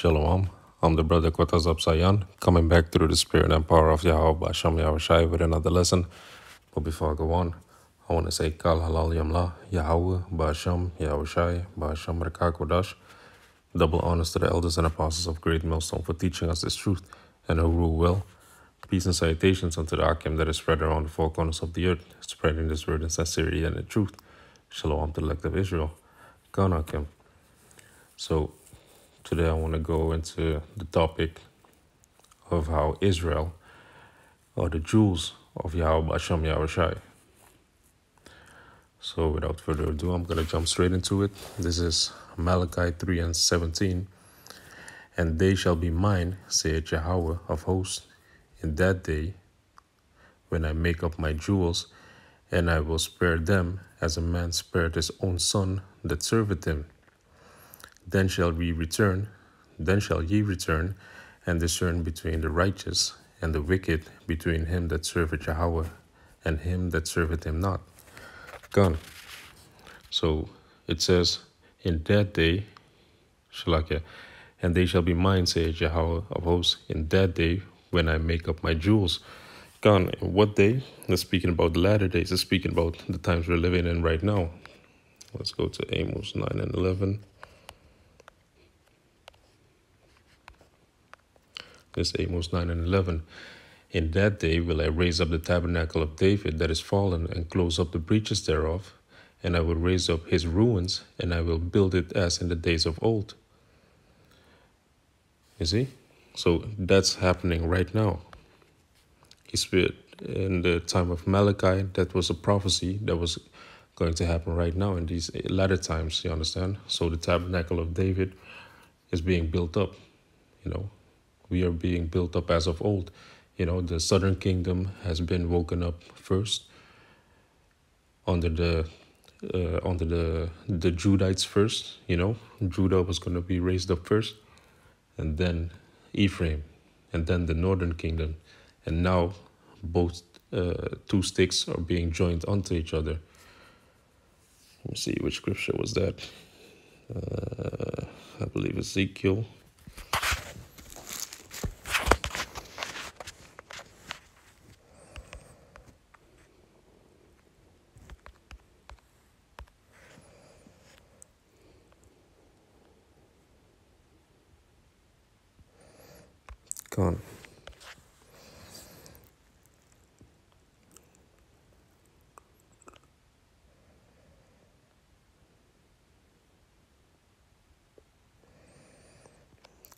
Shalom. I'm the brother Kwatazab Sayan, coming back through the spirit and power of Yahweh Basham Yahushai with another lesson. But before I go on, I want to say Kal Halal Yamla, Yahweh, Basham, Yahushai, Basham Rakakodash. Double honors to the elders and apostles of Great Millstone for teaching us this truth and who rule well. Peace and salutations unto the Akim that is spread around the four corners of the earth, spreading this word in sincerity and in truth. Shalom to the elect of Israel. Gone Akim. So today I want to go into the topic of how Israel are the jewels of Yahweh Hashem Yahushai. So without further ado, I'm going to jump straight into it. This is Malachi 3 and 17. And they shall be mine, saith Yahweh of hosts, in that day when I make up my jewels, and I will spare them as a man spared his own son that serveth him. Then shall we return, then shall ye return, and discern between the righteous and the wicked, between him that serveth Yahweh and him that serveth him not. Gone. So it says, In that day, Shalakia, and they shall be mine, saith Yahweh of hosts, in that day when I make up my jewels. Gone. What day? It's speaking about the latter days. It's speaking about the times we're living in right now. Let's go to Amos 9 and 11. This Amos 9 and 11. In that day will I raise up the tabernacle of David that is fallen and close up the breaches thereof, and I will raise up his ruins, and I will build it as in the days of old. You see? So that's happening right now. He said in the time of Malachi, that was a prophecy that was going to happen right now in these latter times, you understand? So the tabernacle of David is being built up, you know. We are being built up as of old. You know, the southern kingdom has been woken up first under the uh, under the the Judites first, you know. Judah was going to be raised up first and then Ephraim and then the northern kingdom. And now both uh, two sticks are being joined onto each other. Let me see which scripture was that. Uh, I believe Ezekiel. Gone.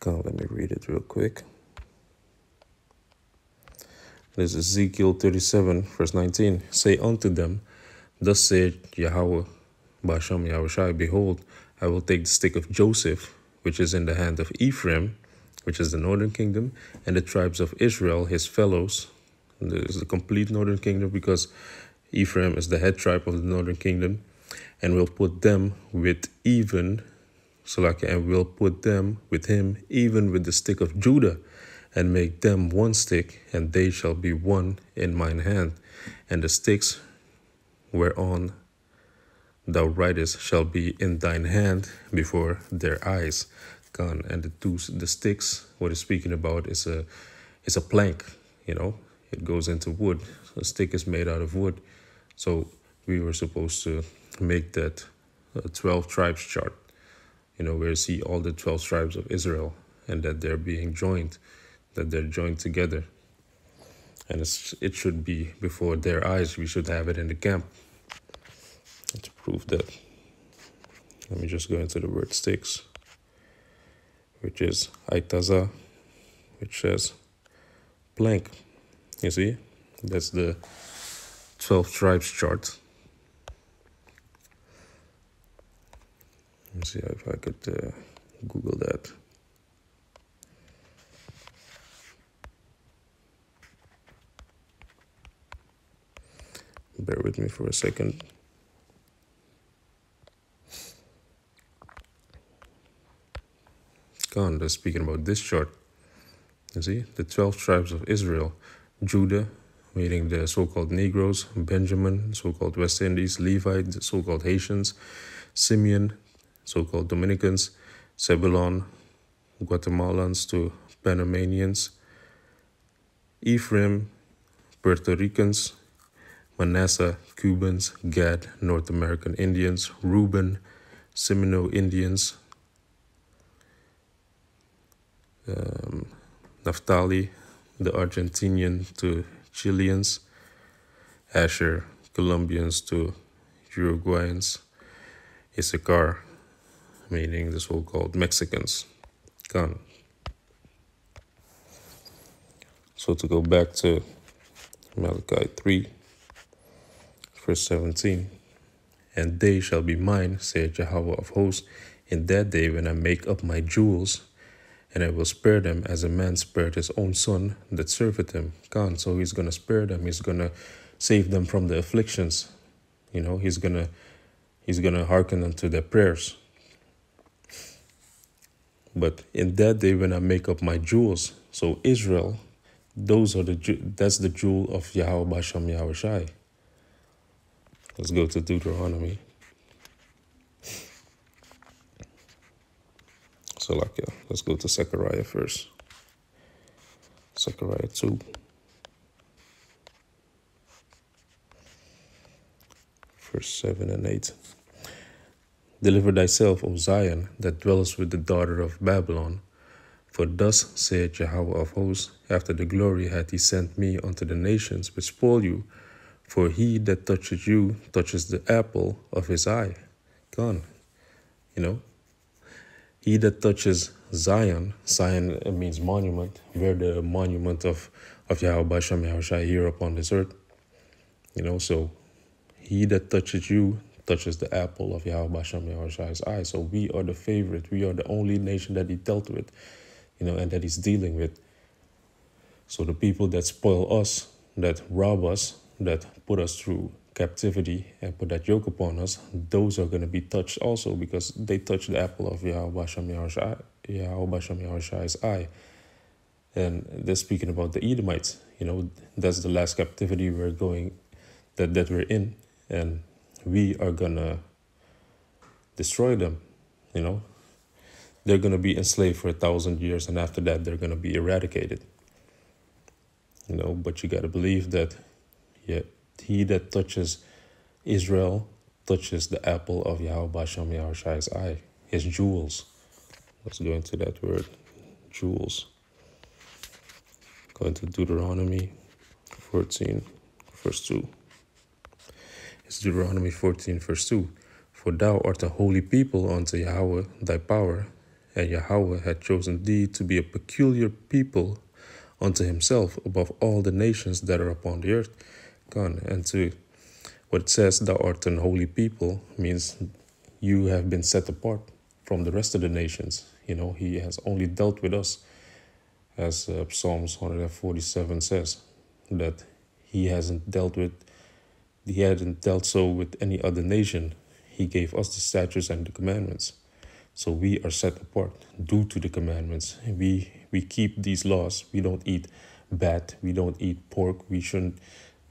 Go, let me read it real quick. This is Ezekiel 37, verse 19. Say unto them, Thus saith Yahweh, Basham Yahushai, Behold, I will take the stick of Joseph, which is in the hand of Ephraim, which is the northern kingdom, and the tribes of Israel, his fellows. This is the complete northern kingdom because Ephraim is the head tribe of the northern kingdom, and will put them with even Salaki, and will put them with him, even with the stick of Judah, and make them one stick, and they shall be one in mine hand. And the sticks whereon thou writest shall be in thine hand before their eyes. Gone. And the two the sticks, what it's speaking about is a is a plank, you know. It goes into wood. A stick is made out of wood. So we were supposed to make that uh, 12 tribes chart you know, where you see all the 12 tribes of Israel and that they're being joined, that they're joined together. And it should be before their eyes. We should have it in the camp. To prove that, let me just go into the word sticks, which is Aitaza, which says blank. You see, that's the 12 tribes chart. Let's see if I could uh, Google that. Bear with me for a second. Gone. They're speaking about this chart. You see, the 12 tribes of Israel, Judah, meaning the so called Negroes, Benjamin, so called West Indies, Levite, the so called Haitians, Simeon, so called Dominicans, Zebulon, Guatemalans to Panamanians, Ephraim, Puerto Ricans, Manasseh, Cubans, Gad, North American Indians, Reuben, Seminole Indians, um, Naphtali, the Argentinian to Chileans, Asher, Colombians to Uruguayans, Issachar, meaning the so called Mexicans. Gone. So to go back to Malachi 3, verse 17. And they shall be mine, saith Jehovah of hosts, in that day when I make up my jewels, and I will spare them as a man spared his own son that serveth him. God, so he's gonna spare them, he's gonna save them from the afflictions. You know, he's gonna he's gonna hearken unto their prayers. But in that day when I make up my jewels, so Israel, those are the that's the jewel of Yahweh Basham Yahweh Shai. Let's go to Deuteronomy. So like yeah, let's go to Zechariah first. Zechariah 2. Verse 7 and 8. Deliver thyself, O Zion, that dwellest with the daughter of Babylon. For thus saith Jehovah of hosts, after the glory hath he sent me unto the nations which spoil you, for he that touches you touches the apple of his eye. Gone. You know? He that touches Zion, Zion means monument. We're the monument of, of Yahweh Shem Yahushai here upon this earth. You know, so he that touches you touches the apple of Yahweh Shem Yahushai's eye. So we are the favorite. We are the only nation that he dealt with, you know, and that he's dealing with. So the people that spoil us, that rob us, that put us through captivity and put that yoke upon us, those are going to be touched also because they touch the apple of Yahweh Yahushai's eye. And they're speaking about the Edomites. You know, that's the last captivity we're going, that, that we're in. And we are to destroy them, you know. They're to be enslaved for a thousand years, and after that, they're to be eradicated. You know, but you got to believe that Yet he that touches Israel touches the apple of Yahweh Yahushai's eye, his jewels. Let's go into that word, jewels. Go into Deuteronomy 14, verse 2. It's Deuteronomy 14, verse 2. For thou art a holy people unto Yahweh thy power, and Yahweh had chosen thee to be a peculiar people unto himself above all the nations that are upon the earth gone. And to what it says, thou art an holy people, means you have been set apart from the rest of the nations. You know, he has only dealt with us, as uh, Psalms 147 says, that he hasn't dealt with, he hadn't dealt so with any other nation. He gave us the statutes and the commandments. So we are set apart due to the commandments. We we keep these laws. We don't eat bat. We don't eat pork. We shouldn't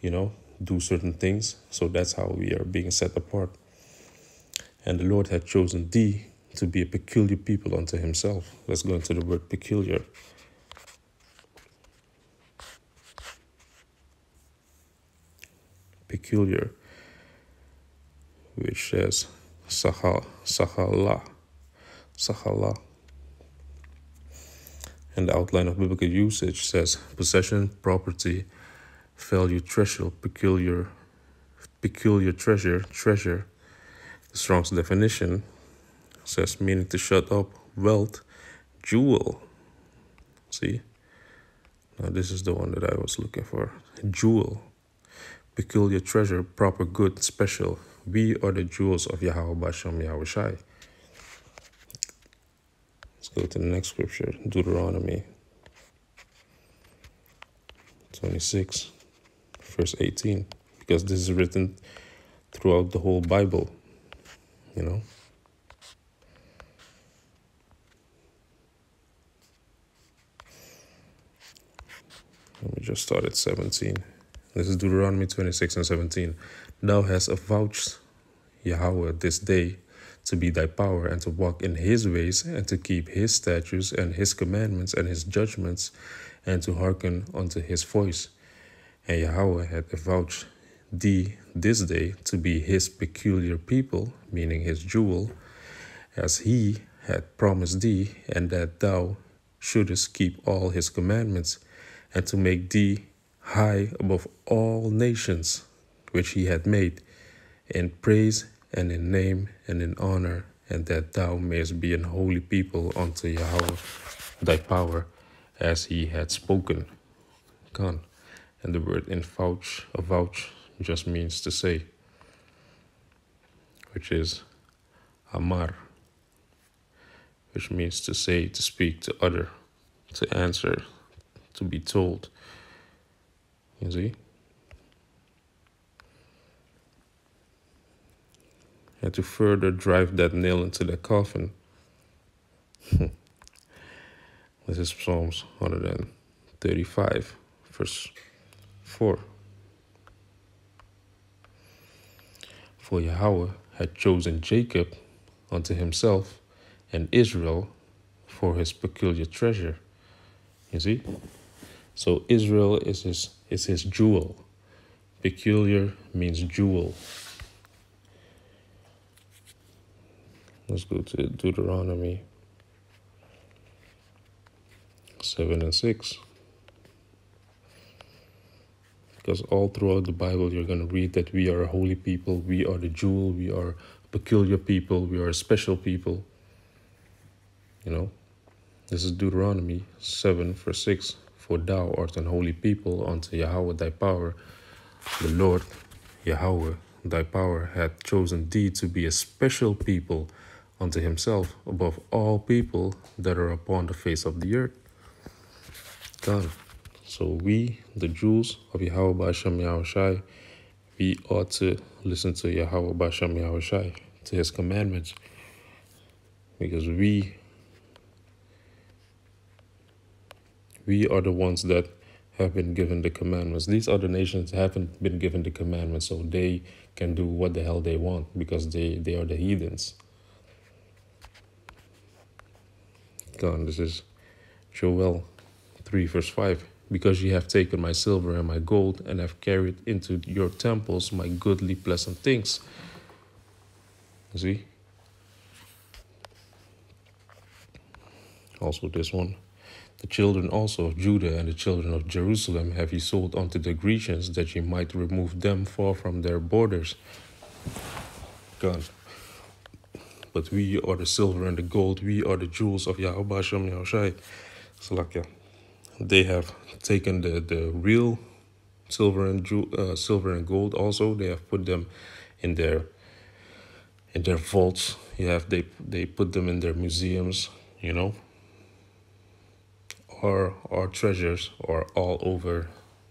you know, do certain things. So that's how we are being set apart. And the Lord had chosen thee to be a peculiar people unto himself. Let's go into the word peculiar. Peculiar, which says Sahal, Sahala, Sahala. And the outline of biblical usage says possession, property, value treasure, peculiar, peculiar treasure, treasure. The Strong's definition says meaning to shut up, wealth, jewel. See? Now this is the one that I was looking for. Jewel. Peculiar treasure, proper good, special. We are the jewels of Yahweh Basham Yahweh Shai. Let's go to the next scripture, Deuteronomy 26 verse 18, because this is written throughout the whole Bible, you know. Let me just start at 17. This is Deuteronomy 26 and 17. Thou hast avouched Yahweh this day to be thy power, and to walk in his ways, and to keep his statutes, and his commandments, and his judgments, and to hearken unto his voice. And Yahweh had avouched thee this day to be his peculiar people, meaning his jewel, as he had promised thee, and that thou shouldest keep all his commandments, and to make thee high above all nations which he had made, in praise and in name and in honor, and that thou mayest be an holy people unto Yahweh thy power, as he had spoken. Gone. And the word in vouch, avouch, just means to say, which is amar, which means to say, to speak, to utter, to answer, to be told. You see? And to further drive that nail into the coffin. this is Psalms 135, verse 4. For Yahweh had chosen Jacob unto himself and Israel for his peculiar treasure. You see? So Israel is his is his jewel. Peculiar means jewel. Let's go to Deuteronomy 7 and 6. Because all throughout the Bible, you're going to read that we are a holy people, we are the jewel, we are peculiar people, we are a special people. You know, this is Deuteronomy 7, verse 6. For thou art an holy people unto Yahweh thy power. The Lord, Yahweh, thy power, hath chosen thee to be a special people unto himself above all people that are upon the face of the earth. God. So we, the Jews of Yahweh Bashem Yahushai, we ought to listen to Yahweh Bashem Yahushai, to his commandments, because we we are the ones that have been given the commandments. These other nations haven't been given the commandments, so they can do what the hell they want because they, they are the heathens. God, this is Joel 3, verse 5. Because ye have taken my silver and my gold, and have carried into your temples my goodly, pleasant things. See? Also, this one. The children also of Judah and the children of Jerusalem have ye sold unto the Grecians, that ye might remove them far from their borders. God. But we are the silver and the gold, we are the jewels of Yahweh Shem Yahushai. They have taken the, the real silver and ju- uh, silver and gold also. They have put them in their in their vaults. You have they they put them in their museums, you know, our our treasures are all over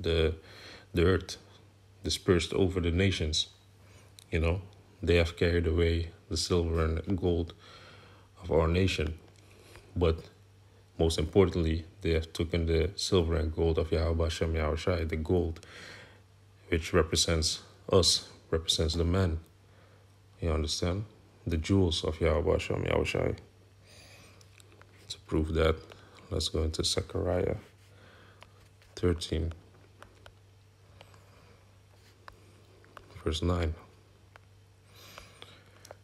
the the earth, dispersed over the nations. You know, they have carried away the silver and gold of our nation, but most importantly, they have taken the silver and gold of Yahweh Hashem Yahushai, the gold, which represents us, represents the man. You understand? The jewels of Yahweh Hashem Yahushai. To prove that, Let's go into Zechariah 13, verse 9.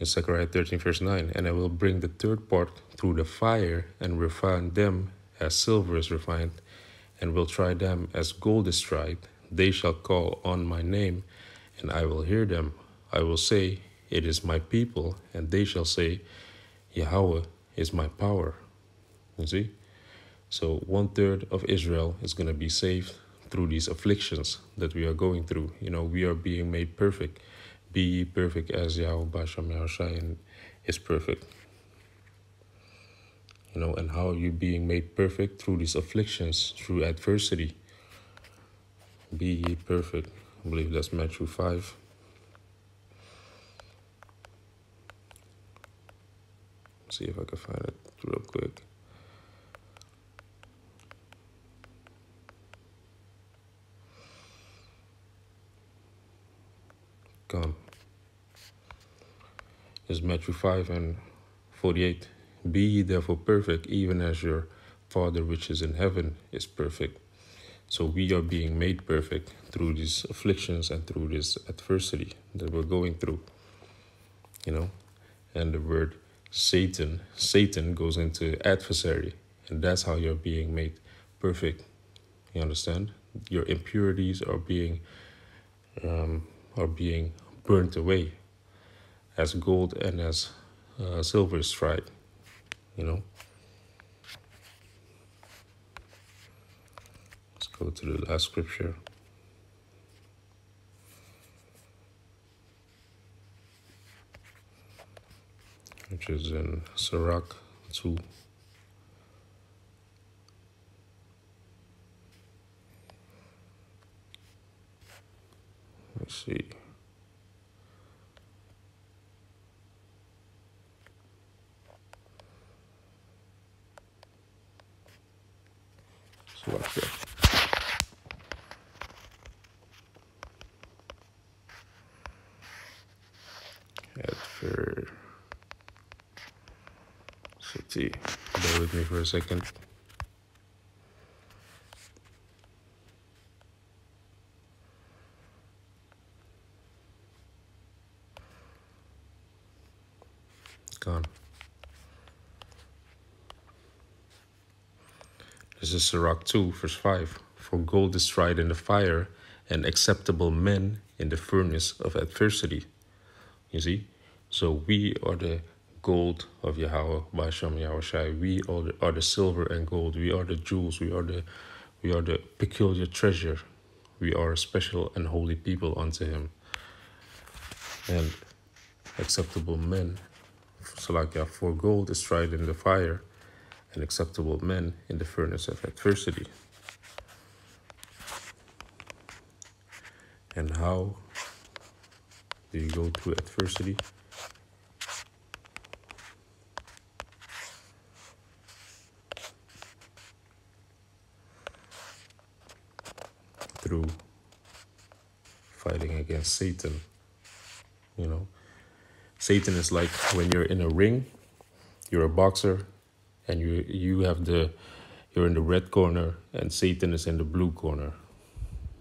In Zechariah 13, verse 9, and I will bring the third part through the fire and refine them as silver is refined, and will try them as gold is tried. They shall call on my name, and I will hear them. I will say, It is my people, and they shall say, Yahweh is my power. You see? So one third of Israel is going to be saved through these afflictions that we are going through. You know, we are being made perfect. Be perfect as Yahweh Basham Yahushai is perfect. You know, and how are you being made perfect? Through these afflictions, through adversity. Be ye perfect. I believe that's Matthew 5. Let's see if I can find it real quick. Gone. is Matthew 5 and 48. Be ye therefore perfect, even as your Father which is in heaven is perfect. So we are being made perfect through these afflictions and through this adversity that we're going through. You know, and the word Satan, Satan goes into adversary, and that's how you're being made perfect. You understand? Your impurities are being um, are being burnt away as gold and as uh, silver is tried. You know. Let's go to the last scripture. Which is in Sirach 2. Let's see. Slovakia. Adver City. Bear with me for a second. Gone. This is Sirach 2, verse 5. For gold is tried in the fire, and acceptable men in the furnace of adversity. You see? So we are the gold of Yahweh, Basham Yahushai. We are the, are the silver and gold. We are the jewels. We are the we are the peculiar treasure. We are a special and holy people unto him. And acceptable men. Yeah, for gold is tried in the fire, and acceptable men in the furnace of adversity. And how do you go through adversity? Through fighting against Satan. You know, Satan is like when you're in a ring, you're a boxer, and you you have the you're in the red corner and Satan is in the blue corner.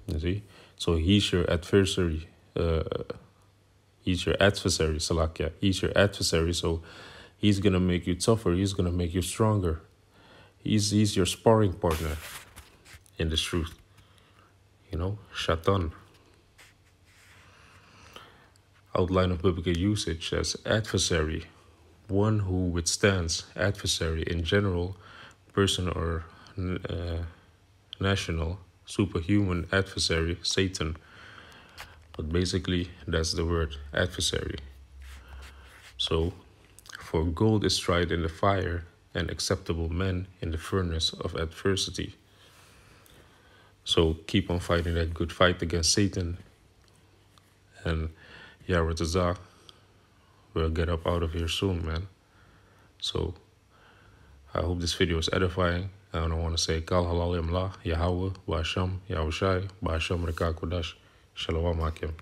You see? So he's your adversary. Uh, he's your adversary, Salakia. He's your adversary, so he's gonna make you tougher. He's gonna make you stronger. He's he's your sparring partner in the truth. You know, Shatan. Outline of biblical usage as adversary, one who withstands adversary in general, person or uh, national, superhuman adversary, Satan. But basically, that's the word adversary. So, for gold is tried in the fire, and acceptable men in the furnace of adversity. So, keep on fighting that good fight against Satan. And Yaratazah will get up out of here soon, man. So, I hope this video is edifying. And I want to say, Kal Halal Yahweh, Basham, Yahushai, Basham Rekakodash, Shalom Akim.